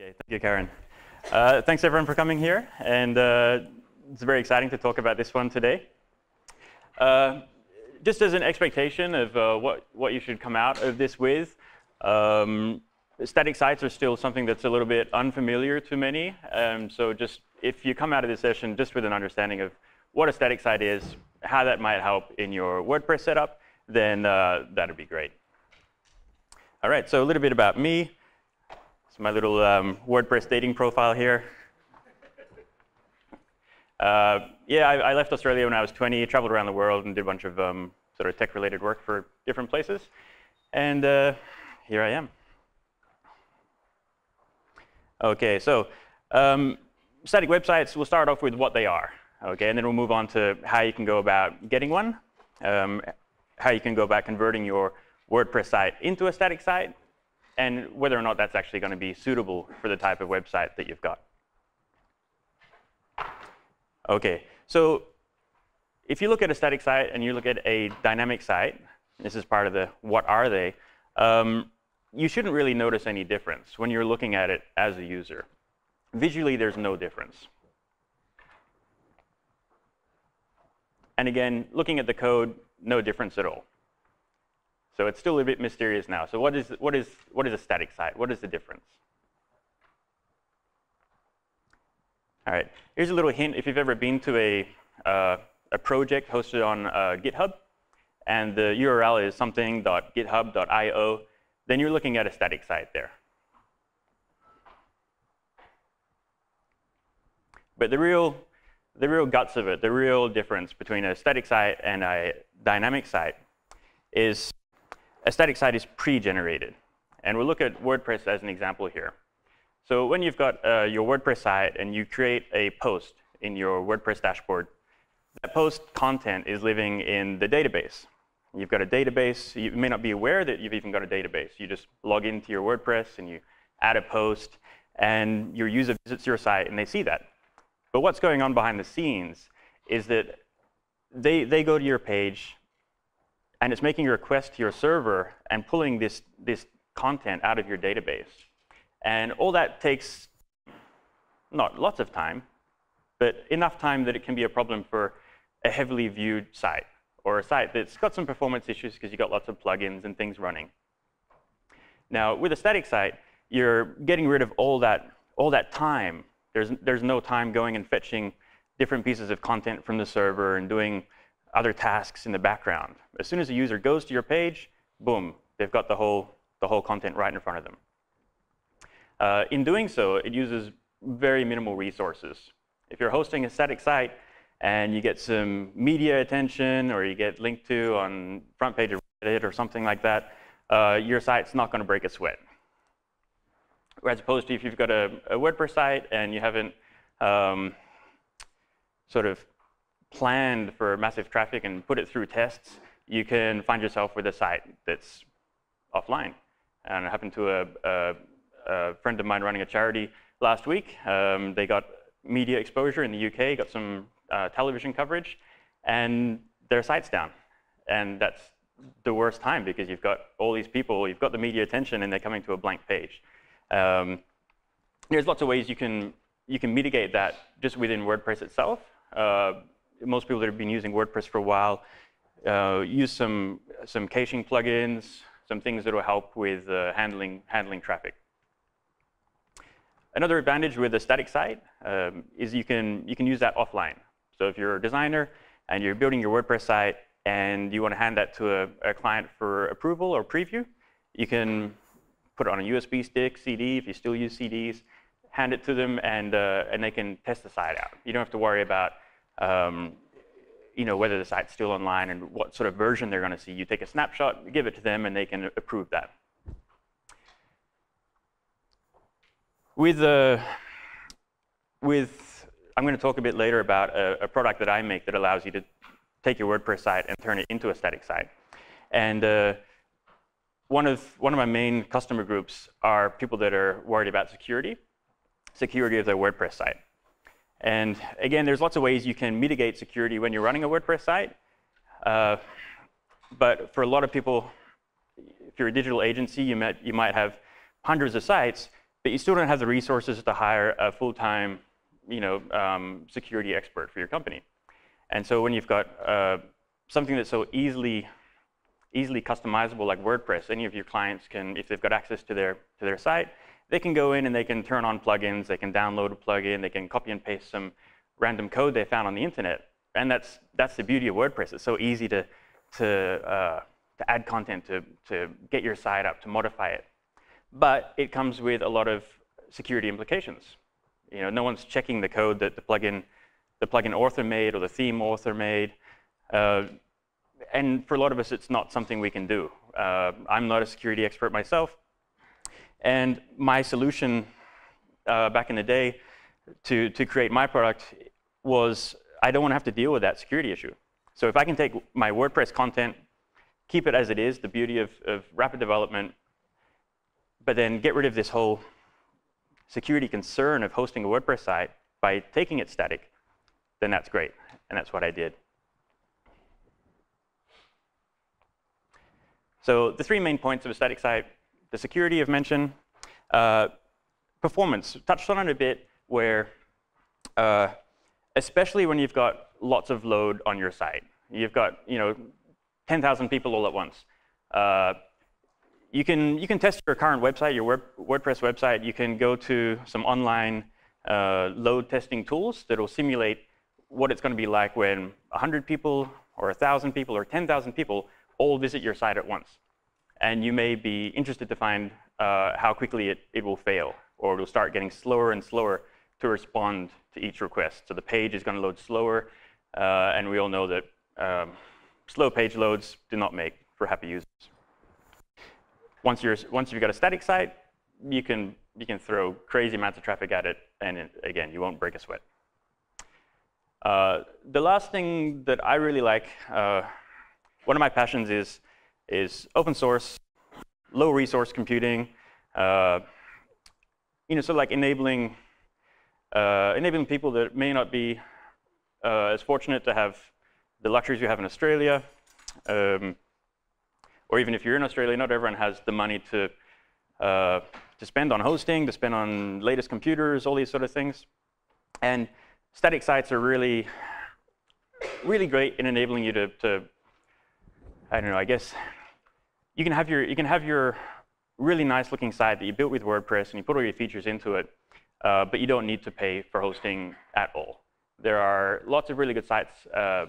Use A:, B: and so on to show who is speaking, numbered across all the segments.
A: Okay, thank you, Karen. Uh, thanks everyone for coming here, and uh, it's very exciting to talk about this one today. Uh, just as an expectation of uh, what, what you should come out of this with, um, static sites are still something that's a little bit unfamiliar to many. Um, so just if you come out of this session just with an understanding of what a static site is, how that might help in your WordPress setup, then uh, that'd be great. All right, so a little bit about me. My little um, WordPress dating profile here. Uh, yeah, I, I, left Australia when I was 20, traveled around the world and did a bunch of um, sort of tech-related work for different places. And uh, here I am. OK, so um, static websites, we'll start off with what they are. OK, and then we'll move on to how you can go about getting one, um, how you can go about converting your WordPress site into a static site, and whether or not that's actually going to be suitable for the type of website that you've got. OK, so if you look at a static site and you look at a dynamic site, this is part of the what are they, um, you shouldn't really notice any difference when you're looking at it as a user. Visually, there's no difference. And again, looking at the code, no difference at all. So it's still a bit mysterious now. So what is, what is, what is a static site? What is the difference? All right, here's a little hint. If you've ever been to a, uh, a project hosted on uh, GitHub, and the URL is something.github.io, then you're looking at a static site there. But the real, the real guts of it, the real difference between a static site and a dynamic site is static site is pre-generated. And we'll look at WordPress as an example here. So when you've got uh, your WordPress site and you create a post in your WordPress dashboard, that post content is living in the database. You've got a database. You may not be aware that you've even got a database. You just log into your WordPress and you add a post, and your user visits your site and they see that. But what's going on behind the scenes is that they, they go to your page, and it's making a request to your server and pulling this, this content out of your database. And all that takes not lots of time, but enough time that it can be a problem for a heavily viewed site or a site that's got some performance issues because you've got lots of plugins and things running. Now, with a static site, you're getting rid of all that, all that time. There's, there's no time going and fetching different pieces of content from the server and doing other tasks in the background. As soon as a user goes to your page, boom, they've got the whole, the whole content right in front of them. Uh, in doing so, it uses very minimal resources. If you're hosting a static site and you get some media attention or you get linked to on front page of Reddit or something like that, uh, your site's not going to break a sweat. As opposed to if you've got a, a WordPress site and you haven't um, sort of planned for massive traffic and put it through tests, you can find yourself with a site that's offline. And it happened to a, a a friend of mine running a charity last week. Um, they got media exposure in the UK, got some uh, television coverage, and their site's down. And that's the worst time because you've got all these people, you've got the media attention, and they're coming to a blank page. Um, there's lots of ways you can you can mitigate that just within WordPress itself. Uh, most people that have been using WordPress for a while uh, use some some caching plugins, some things that will help with uh, handling handling traffic. Another advantage with a static site um, is you can, you can use that offline. So if you're a designer and you're building your WordPress site and you want to hand that to a, a client for approval or preview, you can put it on a USB stick, CD, if you still use CDs, hand it to them, and, uh, and they can test the site out. You don't have to worry about um, you know, whether the site's still online and what sort of version they're going to see. You take a snapshot, give it to them, and they can approve that. With, uh, with I'm going to talk a bit later about a, a, product that I make that allows you to take your WordPress site and turn it into a static site. And uh, one, of, one of my main customer groups are people that are worried about security, security of their WordPress site. And again, there's lots of ways you can mitigate security when you're running a WordPress site. Uh, but for a lot of people, if you're a digital agency, you might, you might have hundreds of sites, but you still don't have the resources to hire a full-time, you know, um, security expert for your company. And so when you've got uh, something that's so easily easily customizable like WordPress, any of your clients can, if they've got access to their to their site, they can go in and they can turn on plugins, they can download a plugin, they can copy and paste some random code they found on the internet. And that's that's the beauty of WordPress. It's so easy to to uh, to add content, to to get your site up, to modify it. But it comes with a lot of security implications. You know, no one's checking the code that the plugin the plugin author made or the theme author made. Uh, and for a lot of us, it's not something we can do. Uh, I'm not a security expert myself. And my solution uh, back in the day to, to create my product was I don't want to have to deal with that security issue. So if I can take my WordPress content, keep it as it is, the beauty of, of rapid development, but then get rid of this whole security concern of hosting a WordPress site by taking it static, then that's great. And that's what I did. So the three main points of a static site, the security I've mentioned, uh, performance, touched on it a bit, where uh, especially when you've got lots of load on your site. You've got you know 10,000 people all at once. Uh, you can you can test your current website, your WordPress website. You can go to some online uh, load testing tools that will simulate what it's going to be like when 100 people or 1,000 people or 10,000 people all visit your site at once. And you may be interested to find uh, how quickly it, it will fail, or it will start getting slower and slower to respond to each request. So the page is going to load slower, uh, and we all know that um, slow page loads do not make for happy users. Once, you're, once you've got a static site, you can, you can throw crazy amounts of traffic at it, and it, again, you won't break a sweat. Uh, the last thing that I really like uh, one of my passions is, is open source, low resource computing, uh, you know, of like enabling, uh, enabling people that may not be uh, as fortunate to have the luxuries you have in Australia, um, or even if you're in Australia, not everyone has the money to, uh, to spend on hosting, to spend on latest computers, all these sort of things. And static sites are really, really great in enabling you to, to I don't know, I guess you can have your, you can have your really nice looking site that you built with WordPress and you put all your features into it, uh, but you don't need to pay for hosting at all. There are lots of really good sites, uh,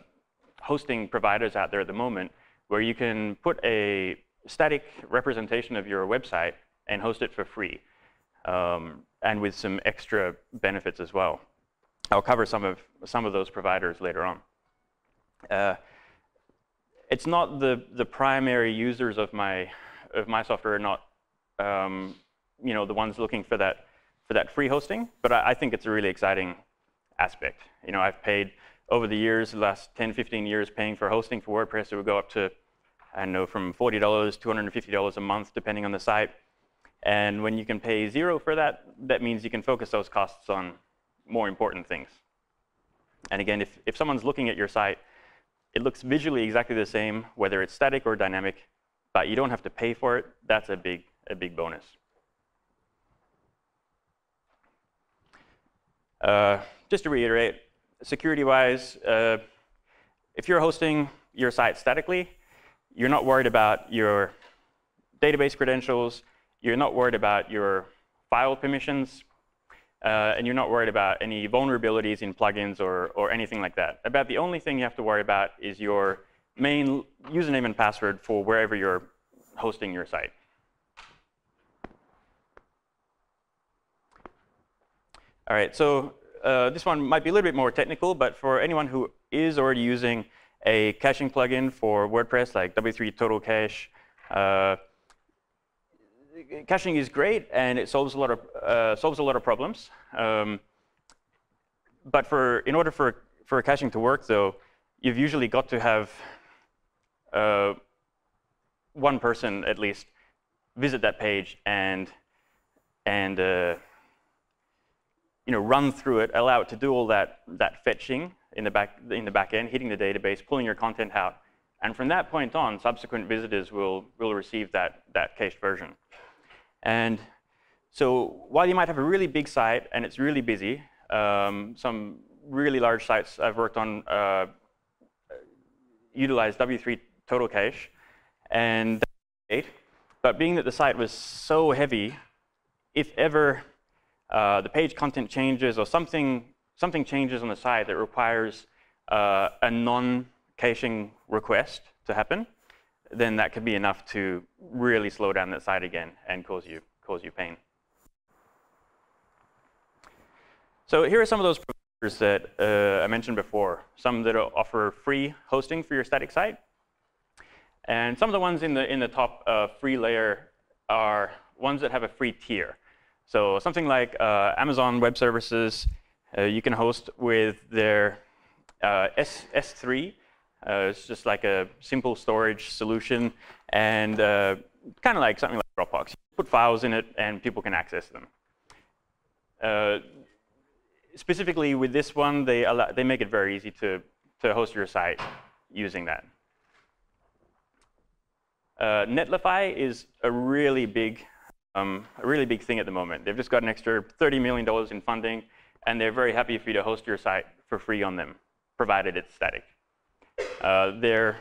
A: hosting providers out there at the moment where you can put a static representation of your website and host it for free, um, and with some extra benefits as well. I'll cover some of, some of those providers later on. Uh, it's not the, the primary users of my, of my software are not um, you know, the ones looking for that, for that free hosting, but I, I, think it's a really exciting aspect. You know, I've paid over the years, the last 10, 15 years, paying for hosting for WordPress, it would go up to, I don't know, from $40, $250 a month, depending on the site. And when you can pay zero for that, that means you can focus those costs on more important things. And again, if, if someone's looking at your site it looks visually exactly the same, whether it's static or dynamic, but you don't have to pay for it. That's a big, a big bonus. Uh, just to reiterate, security-wise, uh, if you're hosting your site statically, you're not worried about your database credentials, you're not worried about your file permissions, uh, and you're not worried about any vulnerabilities in plugins or, or anything like that. About the only thing you have to worry about is your main username and password for wherever you're hosting your site. All right, so uh, this one might be a little bit more technical, but for anyone who is already using a caching plugin for WordPress, like W3 Total Cache, uh, caching is great and it solves a lot of uh, solves a lot of problems. Um, but for in order for for caching to work, though, you've usually got to have uh, one person at least visit that page and and uh, you know run through it, allow it to do all that that fetching in the back in the back end, hitting the database, pulling your content out, and from that point on, subsequent visitors will will receive that that cached version. And So while you might have a really big site and it's really busy, um, some really large sites I've worked on uh, utilize W3 total cache and but being that the site was so heavy, if ever uh, the page content changes or something something changes on the site that requires uh, a non-caching request to happen, then that could be enough to really slow down that site again and cause you cause you pain. So here are some of those providers that uh, I mentioned before. Some that offer free hosting for your static site. And some of the ones in the, in the top uh, free layer are ones that have a free tier. So something like uh, Amazon Web Services, uh, you can host with their uh, S, S3. Uh, it's just like a simple storage solution and uh, kind of like something like Dropbox. You put files in it and people can access them specifically with this one, they, allow, they make it very easy to, to host your site using that. Uh, Netlify is a really big, um, a really big thing at the moment. They've just got an extra $30 million in funding, and they're very happy for you to host your site for free on them, provided it's static. Uh, their,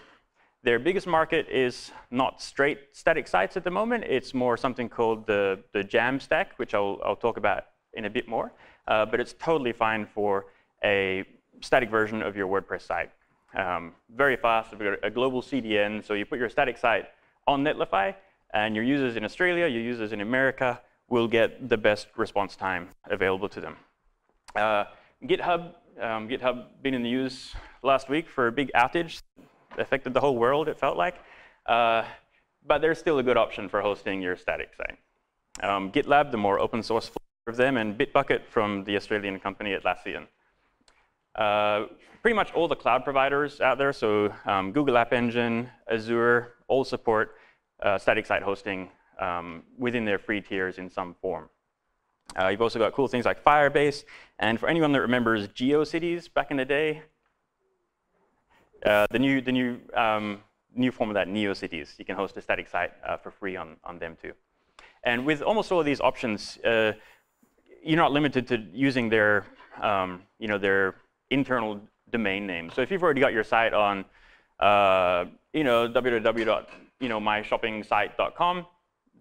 A: their biggest market is not straight static sites at the moment. It's more something called the, the Jamstack, which I'll, I'll talk about in a bit more uh, but it's totally fine for a static version of your WordPress site. Um, very fast, we've got a global CDN, so you put your static site on Netlify, and your users in Australia, your users in America will get the best response time available to them. Uh, GitHub, um, GitHub been in the news last week for a big outage affected the whole world, it felt like. Uh, but there's still a good option for hosting your static site. Um, GitLab, the more open source of them, and Bitbucket from the Australian company Atlassian. Uh, pretty much all the cloud providers out there, so um, Google App Engine, Azure, all support uh, static site hosting um, within their free tiers in some form. Uh, you've also got cool things like Firebase, and for anyone that remembers GeoCities back in the day, uh, the new, the new, um, new form of that, NeoCities, you can host a static site uh, for free on, on them too. And with almost all of these options, uh, you're not limited to using their, um, you know, their internal domain name. So if you've already got your site on, uh, you know, www.myshopingsite.com,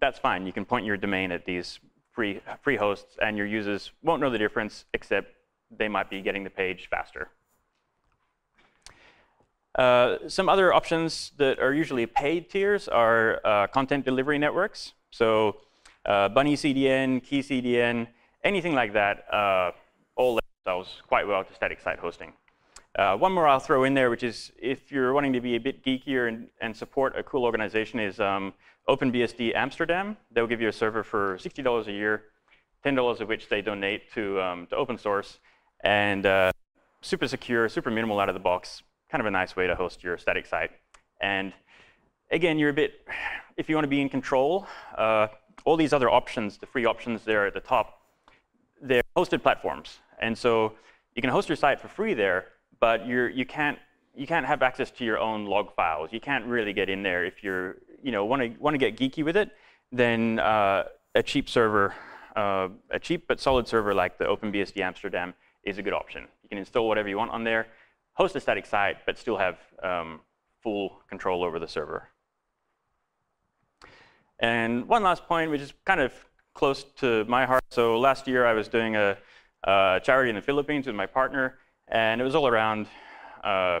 A: that's fine. You can point your domain at these free free hosts, and your users won't know the difference, except they might be getting the page faster. Uh, some other options that are usually paid tiers are uh, content delivery networks. So uh, Bunny CDN, Key CDN, anything like that, uh, all themselves quite well to static site hosting. Uh, one more I'll throw in there, which is if you're wanting to be a bit geekier and, and support a cool organization, is um, OpenBSD Amsterdam. They'll give you a server for $60 a year, $10 of which they donate to, um, to open source, and super secure, super minimal out of the box. Kind of a nice way to host your static site. And again, you're a bit, if you want to be in control, uh, all these other options, the free options there at the top, they're hosted platforms. And so you can host your site for free there, but you're, you, can't, you can't have access to your own log files. You can't really get in there if you're, you know, want to want to get geeky with it. Then uh, a cheap server, uh, a cheap but solid server like the OpenBSD Amsterdam is a good option. You can install whatever you want on there, host a static site, but still have um, full control over the server. And one last point, which is kind of close to my heart. So last year I was doing a, a charity in the Philippines with my partner, and it was all around uh,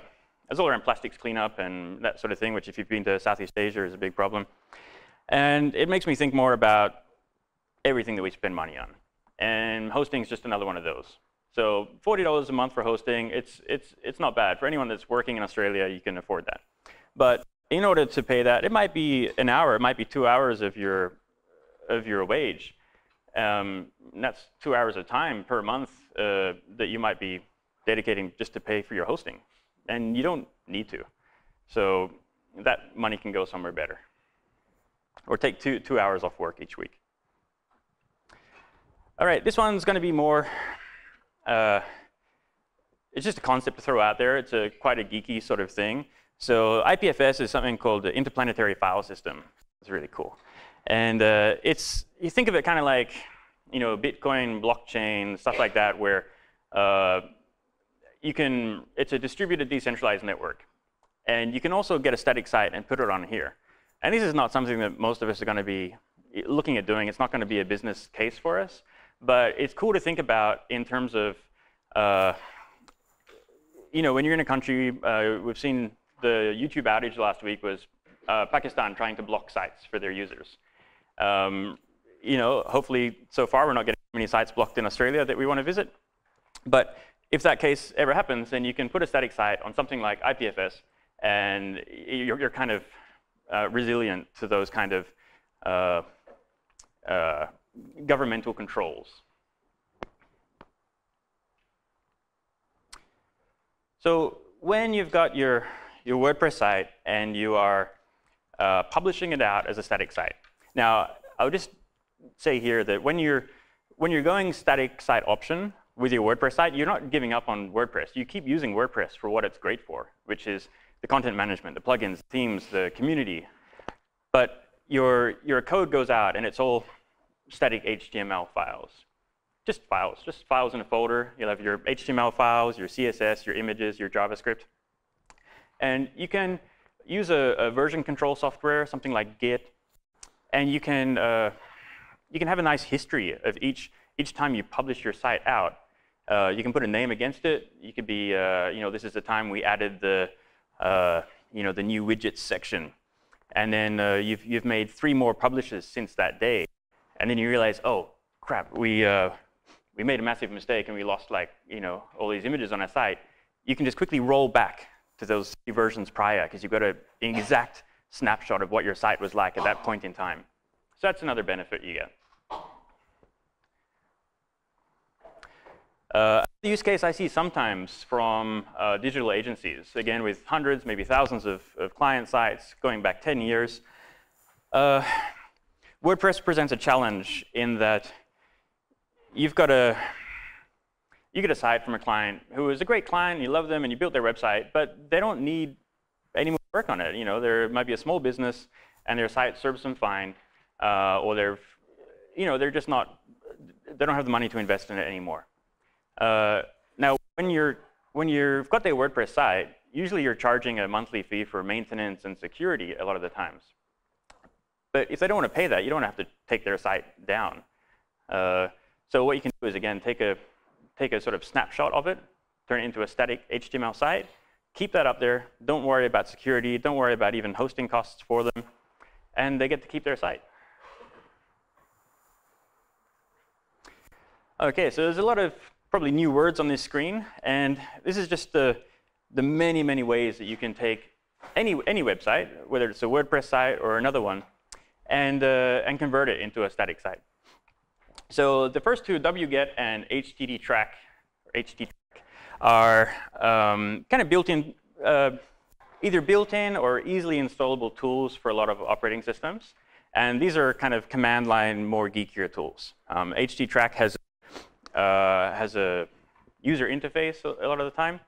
A: it was all around plastics cleanup and that sort of thing, which if you've been to Southeast Asia is a big problem. And it makes me think more about everything that we spend money on. And hosting is just another one of those. So $40 a month for hosting, it's, it's, it's not bad. For anyone that's working in Australia, you can afford that. But in order to pay that, it might be an hour, it might be two hours of your of your wage. Um, that's two hours of time per month uh, that you might be dedicating just to pay for your hosting. And you don't need to. So that money can go somewhere better. Or take two, two hours off work each week. All right, this one's going to be more, uh, it's just a concept to throw out there. It's a quite a geeky sort of thing. So IPFS is something called the Interplanetary File System. It's really cool. And uh, it's, you think of it kind of like, you know, Bitcoin, blockchain, stuff like that, where uh, you can, it's a distributed decentralized network. And you can also get a static site and put it on here. And this is not something that most of us are going to be looking at doing. It's not going to be a business case for us. But it's cool to think about in terms of, uh, you know, when you're in a country, uh, we've seen the YouTube outage last week was uh, Pakistan trying to block sites for their users. Um, you know, hopefully, so far we're not getting many sites blocked in Australia that we want to visit. But if that case ever happens, then you can put a static site on something like IPFS, and you're, you're kind of uh, resilient to those kind of uh, uh, governmental controls. So when you've got your, your WordPress site and you are uh, publishing it out as a static site. Now, I would just say here that when you're, when you're going static site option with your WordPress site, you're not giving up on WordPress. You keep using WordPress for what it's great for, which is the content management, the plugins, themes, the community. But your, your code goes out and it's all static HTML files. Just files, just files in a folder. You'll have your HTML files, your CSS, your images, your JavaScript. And you can use a, a version control software, something like Git, and you can, uh, you can have a nice history of each, each time you publish your site out. Uh, you can put a name against it. You could be, uh, you know, this is the time we added the, uh, you know, the new widgets section. And then uh, you've, you've made three more publishes since that day. And then you realize, oh, crap, we, uh, we made a massive mistake and we lost like, you know, all these images on our site. You can just quickly roll back to those versions prior because you've got an exact snapshot of what your site was like at that point in time. So that's another benefit you get. Uh, the use case I see sometimes from uh, digital agencies, again with hundreds, maybe thousands of, of client sites going back 10 years. Uh, WordPress presents a challenge in that you've got a you get a site from a client who is a great client, you love them, and you built their website, but they don't need any more work on it. You know, there might be a small business, and their site serves them fine, uh, or they're, you know, they're just not, they don't have the money to invest in it anymore. Uh, now, when you're when you've got their WordPress site, usually you're charging a monthly fee for maintenance and security a lot of the times. But if they don't want to pay that, you don't have to take their site down. Uh, so what you can do is, again, take a take a sort of snapshot of it, turn it into a static HTML site, keep that up there. Don't worry about security. Don't worry about even hosting costs for them. And they get to keep their site. OK, so there's a lot of probably new words on this screen. And this is just the, the many, many ways that you can take any, any website, whether it's a WordPress site or another one, and, uh, and convert it into a static site. So the first two, wget and httrack, are um, kind of built-in, uh, either built-in or easily installable tools for a lot of operating systems. And these are kind of command line, more geekier tools. Um, httrack has, uh, has a user interface a lot of the time.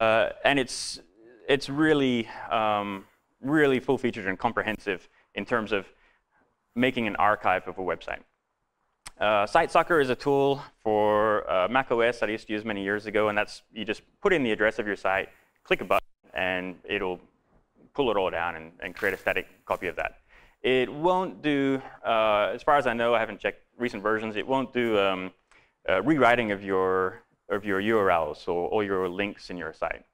A: Uh, and it's, it's really, um, really full-featured and comprehensive in terms of making an archive of a website. Uh, SiteSucker is a tool for uh, Mac OS that I used to use many years ago, and that's you just put in the address of your site, click a button, and it'll pull it all down and, and create a static copy of that. It won't do, uh, as far as I know, I haven't checked recent versions, it won't do um, uh, rewriting of your, of your URLs or all your links in your site.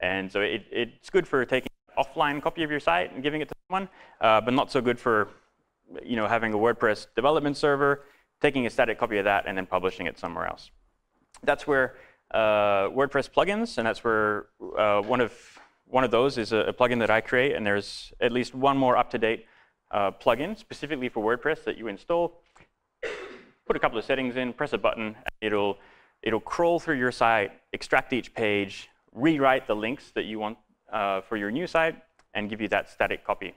A: And so it, it's good for taking offline copy of your site and giving it to someone, uh, but not so good for you know, having a WordPress development server taking a static copy of that and then publishing it somewhere else. That's where uh, WordPress plugins, and that's where uh, one of one of those is a, a, plugin that I create, and there's at least one more up-to-date uh, plugin specifically for WordPress that you install. Put a couple of settings in, press a button, it'll it'll crawl through your site, extract each page, rewrite the links that you want uh, for your new site, and give you that static copy.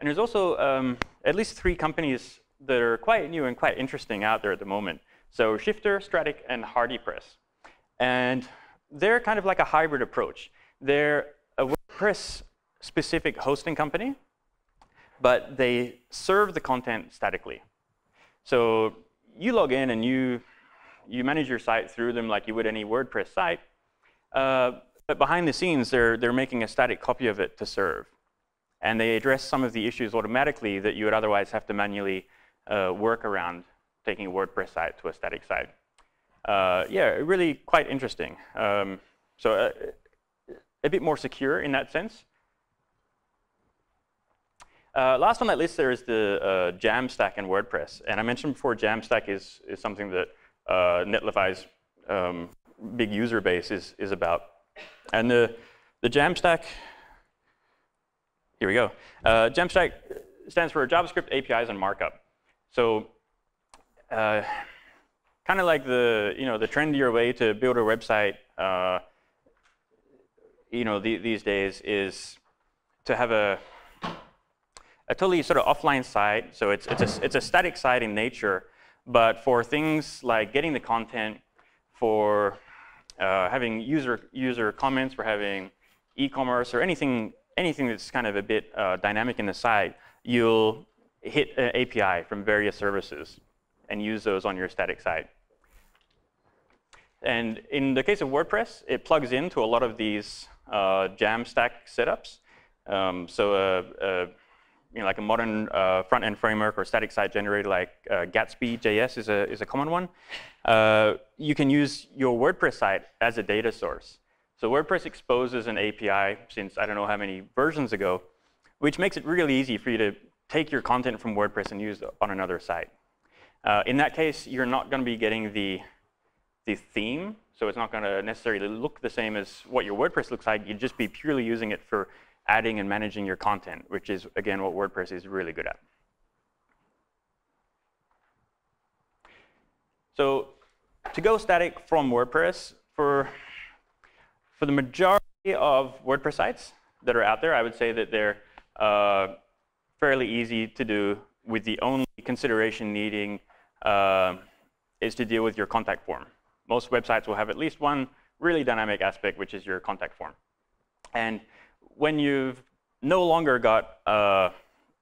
A: And there's also um, at least three companies that are quite new and quite interesting out there at the moment. So Shifter, Strattic, and HardyPress. And they're kind of like a hybrid approach. They're a WordPress-specific hosting company, but they serve the content statically. So you log in and you, you manage your site through them like you would any WordPress site. Uh, but behind the scenes, they're, they're making a static copy of it to serve. And they address some of the issues automatically that you would otherwise have to manually uh, work around taking a WordPress site to a static site. Uh, yeah, really quite interesting. Um, so uh, a bit more secure in that sense. Uh, last on that list there is the uh, Jamstack and WordPress. And I mentioned before Jamstack is, is something that uh, Netlify's um, big user base is, is about. And the, the Jamstack, here we go. Uh, Jamstack stands for JavaScript APIs and Markup. So uh, kind of like the, you know, the trendier way to build a website uh, you know, the, these days is to have a a totally sort of offline site. So it's, it's, a, it's a static site in nature, but for things like getting the content, for uh, having user, user comments, for having e-commerce, or anything, anything that's kind of a bit uh, dynamic in the site, you'll hit an API from various services and use those on your static site. And in the case of WordPress, it plugs into a lot of these uh, Jamstack setups. Um, so uh, uh you know, like a modern uh, front-end framework or static site generator like uh, Gatsby JS is a, is a common one, uh, you can use your WordPress site as a data source. So WordPress exposes an API since I don't know how many versions ago, which makes it really easy for you to take your content from WordPress and use it on another site. Uh, in that case, you're not going to be getting the, the theme, so it's not going to necessarily look the same as what your WordPress looks like. You'd just be purely using it for adding and managing your content, which is, again, what WordPress is really good at. So to go static from WordPress, for, for the majority of WordPress sites that are out there, I would say that they're uh, fairly easy to do with the only consideration needing uh, is to deal with your contact form. Most websites will have at least one really dynamic aspect, which is your contact form. And when you've no longer got uh,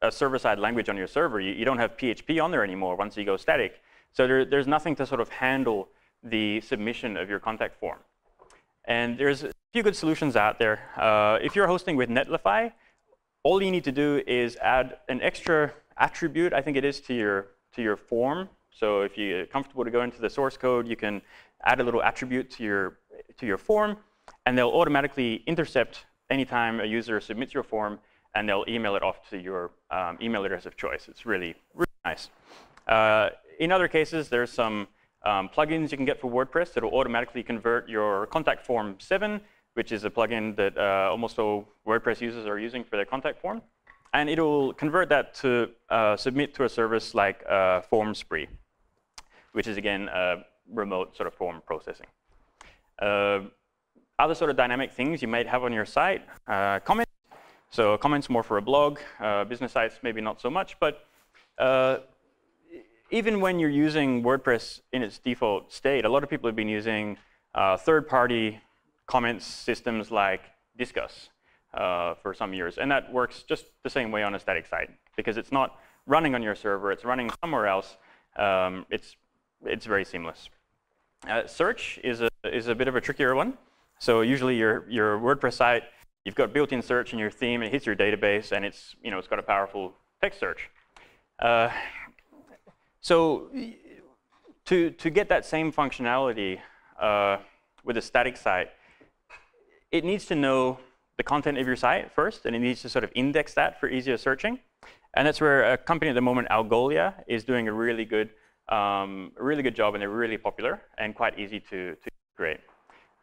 A: a server-side language on your server, you, you, don't have PHP on there anymore once you go static. So there, there's nothing to sort of handle the submission of your contact form. And there's a few good solutions out there. Uh, if you're hosting with Netlify, all you need to do is add an extra attribute, I think it is, to your, to your form. So if you're comfortable to go into the source code, you can add a little attribute to your, to your form, and they'll automatically intercept anytime a user submits your form, and they'll email it off to your um, email address of choice. It's really, really nice. Uh, in other cases, there's some um, plugins you can get for WordPress that will automatically convert your contact form 7, which is a plugin that uh, almost all WordPress users are using for their contact form. And it'll convert that to uh, submit to a service like uh, FormSpree, which is, again, remote sort of form processing. Other sort of dynamic things you might have on your site, uh, comments. So comments more for a blog, uh, business sites maybe not so much, but uh, even when you're using WordPress in its default state, a lot of people have been using uh, third-party comments systems like Disqus uh, for some years, and that works just the same way on a static site because it's not running on your server, it's running somewhere else. Um, it's it's very seamless. Uh, search is a is a bit of a trickier one. So usually your, your WordPress site, you've got built-in search in your theme, and it hits your database, and it's, you know, it's got a powerful text search. Uh, so to, to get that same functionality uh, with a static site, it needs to know the content of your site first, and it needs to sort of index that for easier searching. And that's where a company at the moment, Algolia, is doing a really good, um, really good job, and they're really popular and quite easy to, to create.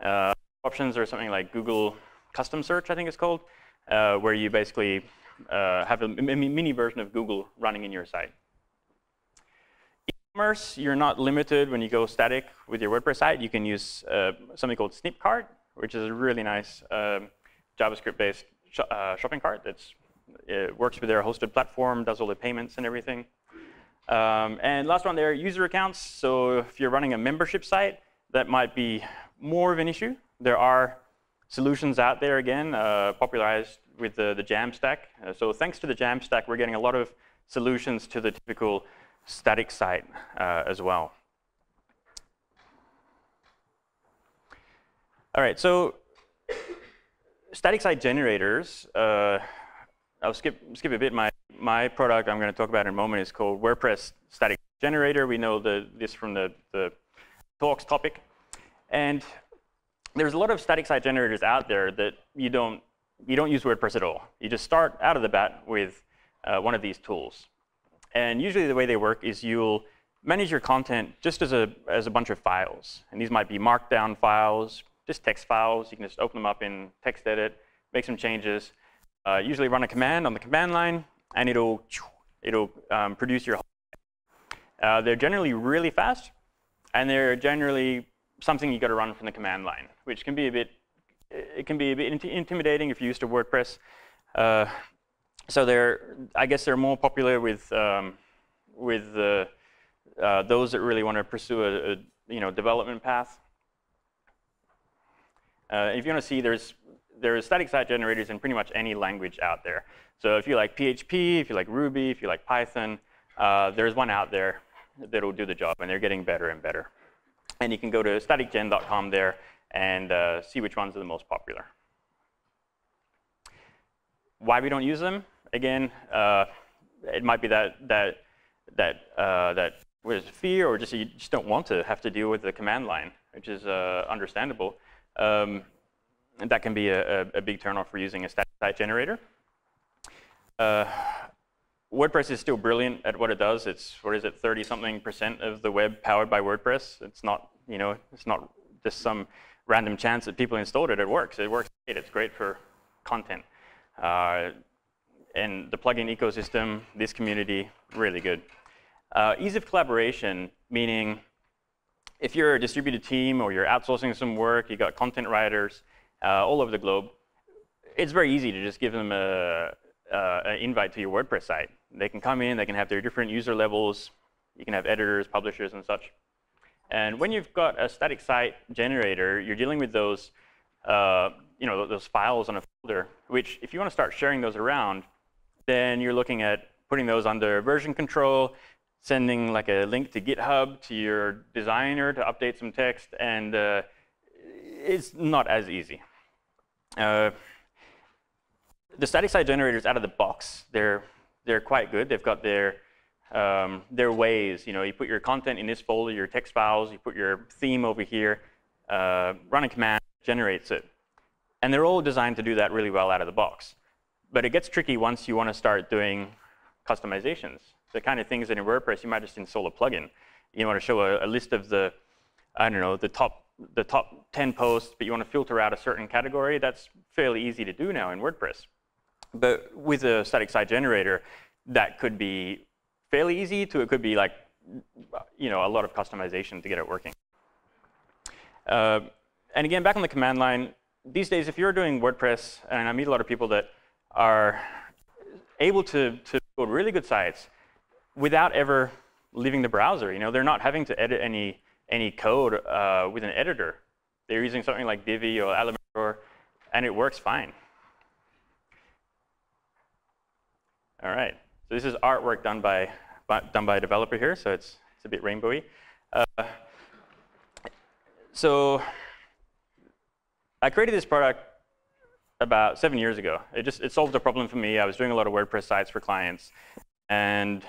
A: Uh, options are something like Google Custom Search, I think it's called, uh, where you basically uh, have a mini version of Google running in your site. E-commerce, you're not limited when you go static with your WordPress site. You can use uh, something called Snipcart, which is a really nice um, JavaScript-based sh uh, shopping cart that works with their hosted platform, does all the payments and everything. Um, and last one there, user accounts. So if you're running a membership site, that might be more of an issue there are solutions out there, again, uh, popularized with the, the Jamstack. Uh, so thanks to the Jamstack, we're getting a lot of solutions to the typical static site uh, as well. All right, so static site generators, uh, I'll skip, skip a bit. My, my product I'm going to talk about in a moment is called WordPress Static Generator. We know the, this from the, the talks topic. And there's a lot of static site generators out there that you don't, you don't use WordPress at all. You just start out of the bat with uh, one of these tools. And usually the way they work is you'll manage your content just as a, as a bunch of files. And these might be markdown files, just text files. You can just open them up in text edit, make some changes. Uh, usually run a command on the command line, and it'll, it'll um, produce your whole. uh, They're generally really fast, and they're generally something you got to run from the command line, which can be a bit, it can be a bit intimidating if you're used to WordPress. Uh, so they're, I guess they're more popular with, um, with the, uh, those that really want to pursue a, a, you know, development path. Uh, if you want to see, there's, there's static site generators in pretty much any language out there. So if you like PHP, if you like Ruby, if you like Python, uh, there's one out there that'll do the job, and they're getting better and better. And you can go to staticgen.com there and uh, see which ones are the most popular. Why we don't use them? Again, uh, it might be that that that uh, that was fear, or just you just don't want to have to deal with the command line, which is uh, understandable. Um, that can be a, a, big turnoff for using a static generator. WordPress is still brilliant at what it does. It's what is it, 30 something percent of the web powered by WordPress. It's not, you know, it's not just some random chance that people installed it. It works. It works great. It's great for content. Uh, and the plugin ecosystem, this community, really good. Uh, ease of collaboration, meaning if you're a distributed team or you're outsourcing some work, you got content writers uh, all over the globe, it's very easy to just give them a, uh, an invite to your WordPress site. They can come in, they can have their different user levels, you can have editors, publishers, and such. And when you've got a static site generator, you're dealing with those, uh, you know, those files on a folder, which if you want to start sharing those around, then you're looking at putting those under version control, sending like a link to GitHub to your designer to update some text, and uh, it's not as easy. Uh, the static site generators out of the box, they're they're quite good. They've got their um, their ways. You know, you put your content in this folder, your text files, you put your theme over here, uh, run a command, generates it, and they're all designed to do that really well out of the box. But it gets tricky once you want to start doing customizations. The kind of things that in WordPress you might just install a plugin. You want to show a, a list of the I don't know the top the top 10 posts, but you want to filter out a certain category. That's fairly easy to do now in WordPress. But with a static site generator, that could be fairly easy to it could be like, you know, a lot of customization to get it working. Uh, and again, back on the command line, these days, if you're doing WordPress, and I meet a lot of people that are able to, to build really good sites without ever leaving the browser. You know, they're not having to edit any any code uh, with an editor. They're using something like Divi or Elementor, and it works fine. All right. So this is artwork done by, done by a developer here, so it's it's a bit rainbowy. Uh, so I created this product about seven years ago. It just it solved a problem for me. I was doing a lot of WordPress sites for clients, and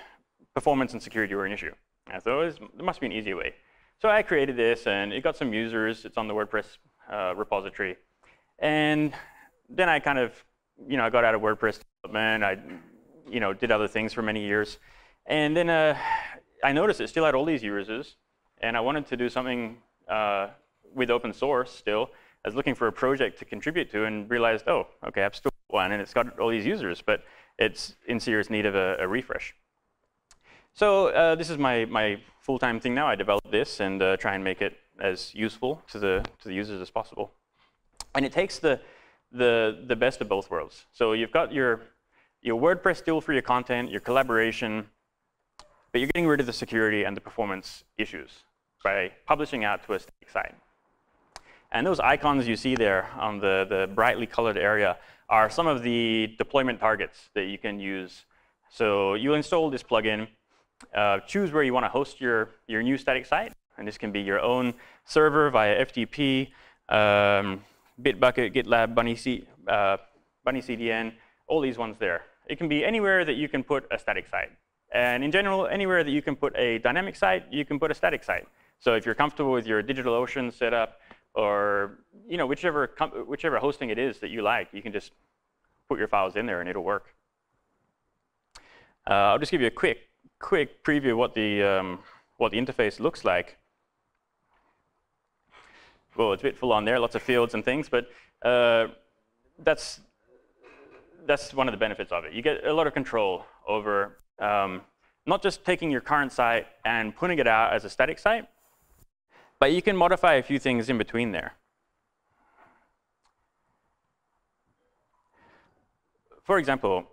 A: performance and security were an issue. I thought there must be an easier way. So I created this, and it got some users. It's on the WordPress uh, repository, and then I kind of, you know, I got out of WordPress development. I you know, did other things for many years. And then uh, I noticed it still had all these users, and I wanted to do something uh, with open source still. I was looking for a project to contribute to and realized, oh, okay, I've still one, and it's got all these users, but it's in serious need of a, a refresh. So uh, this is my, my full-time thing now. I develop this and uh, try and make it as useful to the, to the users as possible. And it takes the, the, the best of both worlds. So you've got your your WordPress tool for your content, your collaboration, but you're getting rid of the security and the performance issues by publishing out to a static site. And those icons you see there on the, the brightly colored area are some of the deployment targets that you can use. So you install this plugin, uh, choose where you want to host your, your new static site. And this can be your own server via FTP, um, Bitbucket, GitLab, Bunny, C, uh, Bunny all these ones there. It can be anywhere that you can put a static site. And in general, anywhere that you can put a dynamic site, you can put a static site. So if you're comfortable with your DigitalOcean setup, or you know whichever whichever hosting it is that you like, you can just put your files in there and it'll work. Uh, I'll just give you a quick quick preview of what the um, what the interface looks like. Well, it's a bit full on there, lots of fields and things, but uh, that's that's one of the benefits of it. You get a lot of control over um, not just taking your current site and putting it out as a static site, but you can modify a few things in between there. For example,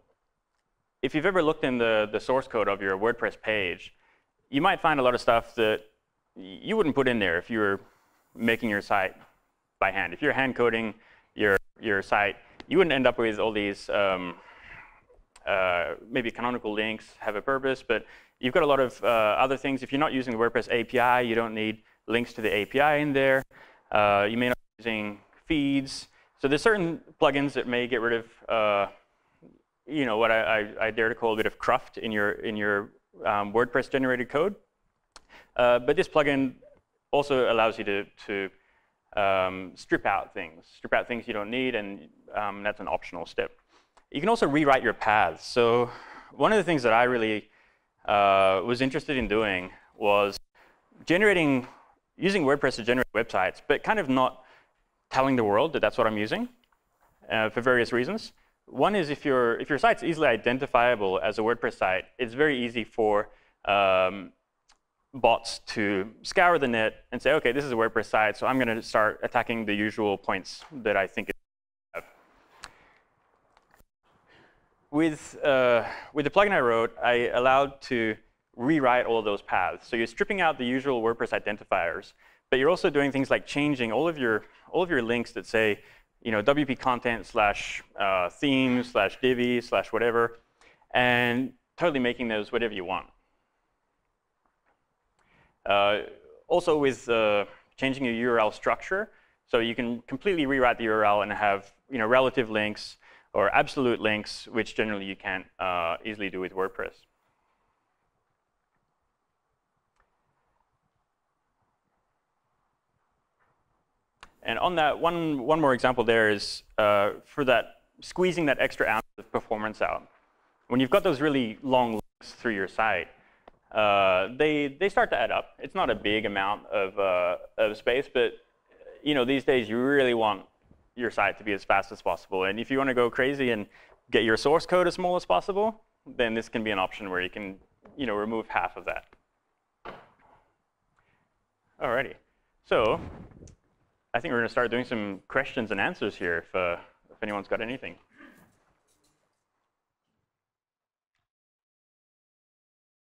A: if you've ever looked in the, the source code of your WordPress page, you might find a lot of stuff that you wouldn't put in there if you were making your site by hand. If you're hand coding your, your site, you wouldn't end up with all these um, uh, maybe canonical links have a purpose, but you've got a lot of uh, other things. If you're not using the WordPress API, you don't need links to the API in there. Uh, you may not be using feeds. So there's certain plugins that may get rid of, uh, you know, what I, I, I, dare to call a bit of cruft in your in your um, WordPress generated code. Uh, but this plugin also allows you to to um, strip out things, strip out things you don't need, and um, that's an optional step. You can also rewrite your paths. So one of the things that I really uh, was interested in doing was generating using WordPress to generate websites, but kind of not telling the world that that's what I'm using uh, for various reasons. One is if, your if your site's easily identifiable as a WordPress site, it's very easy for um, bots to scour the net and say, OK, this is a WordPress site, so I'm going to start attacking the usual points that I think with, uh, with the plugin I wrote, I allowed to rewrite all those paths. So you're stripping out the usual WordPress identifiers, but you're also doing things like changing all of your all of your links that say, you know, WP content slash uh, theme slash Divi slash whatever, and totally making those whatever you want. Uh, also with uh, changing your URL structure, so you can completely rewrite the URL and have you know relative links or absolute links, which generally you can't uh, easily do with WordPress. And on that, one, one more example there is uh, for that squeezing that extra ounce of performance out. When you've got those really long links through your site, uh, they, they start to add up. It's not a big amount of, uh, of space, but you know, these days you really want your site to be as fast as possible. And if you want to go crazy and get your source code as small as possible, then this can be an option where you can you know, remove half of that. Alrighty. So I think we're going to start doing some questions and answers here if, uh, if anyone's got anything.